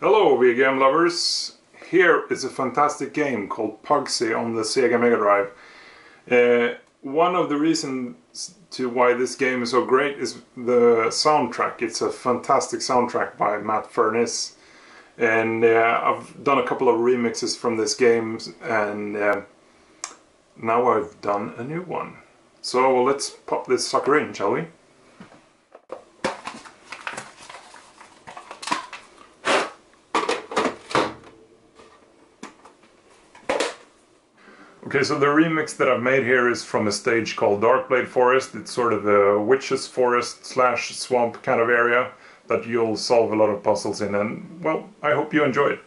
Hello video game lovers! Here is a fantastic game called Puggsy on the Sega Mega Drive. Uh, one of the reasons to why this game is so great is the soundtrack. It's a fantastic soundtrack by Matt Furniss and uh, I've done a couple of remixes from this game and uh, now I've done a new one. So let's pop this sucker in, shall we? Okay, so the remix that I've made here is from a stage called Darkblade Forest. It's sort of a witch's forest slash swamp kind of area that you'll solve a lot of puzzles in and, well, I hope you enjoy it.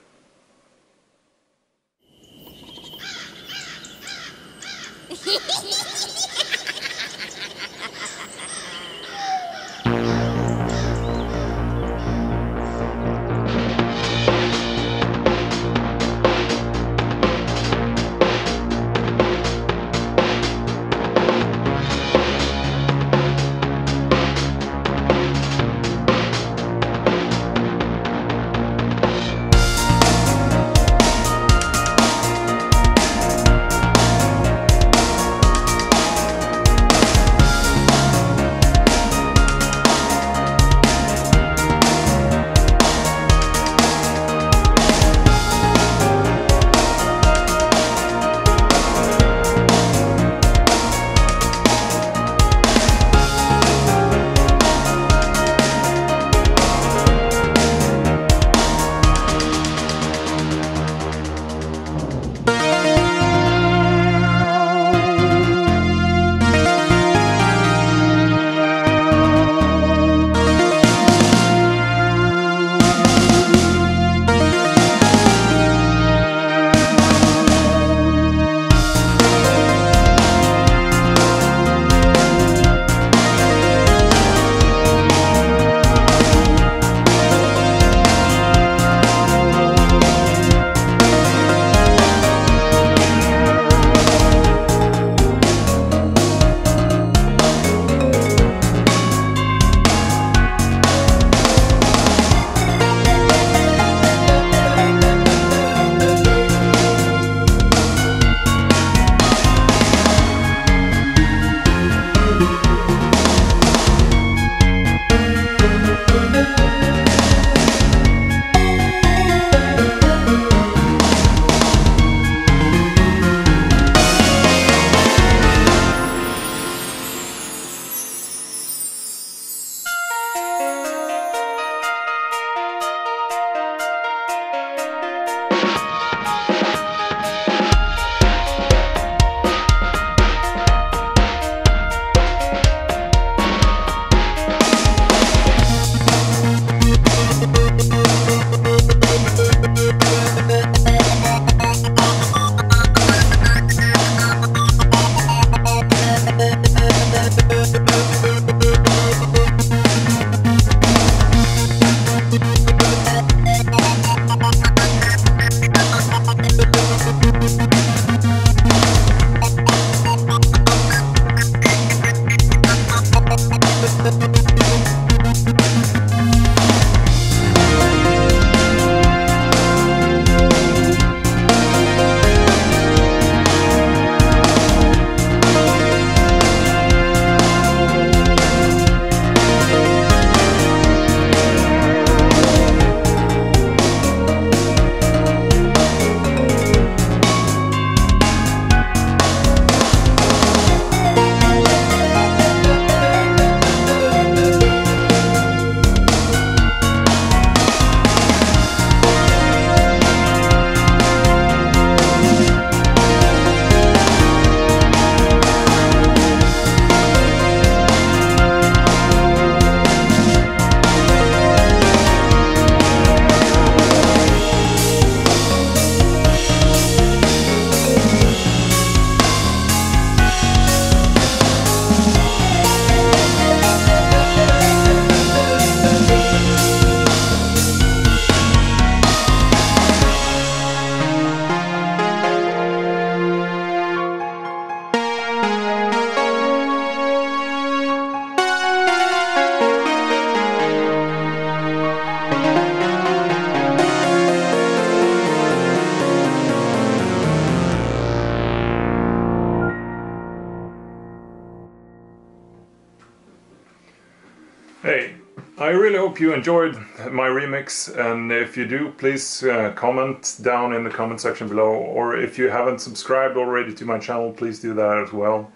I really hope you enjoyed my remix, and if you do, please uh, comment down in the comment section below, or if you haven't subscribed already to my channel, please do that as well.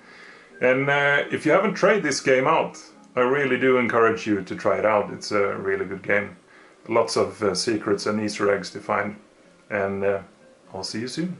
And uh, if you haven't tried this game out, I really do encourage you to try it out. It's a really good game. Lots of uh, secrets and Easter eggs to find. And uh, I'll see you soon.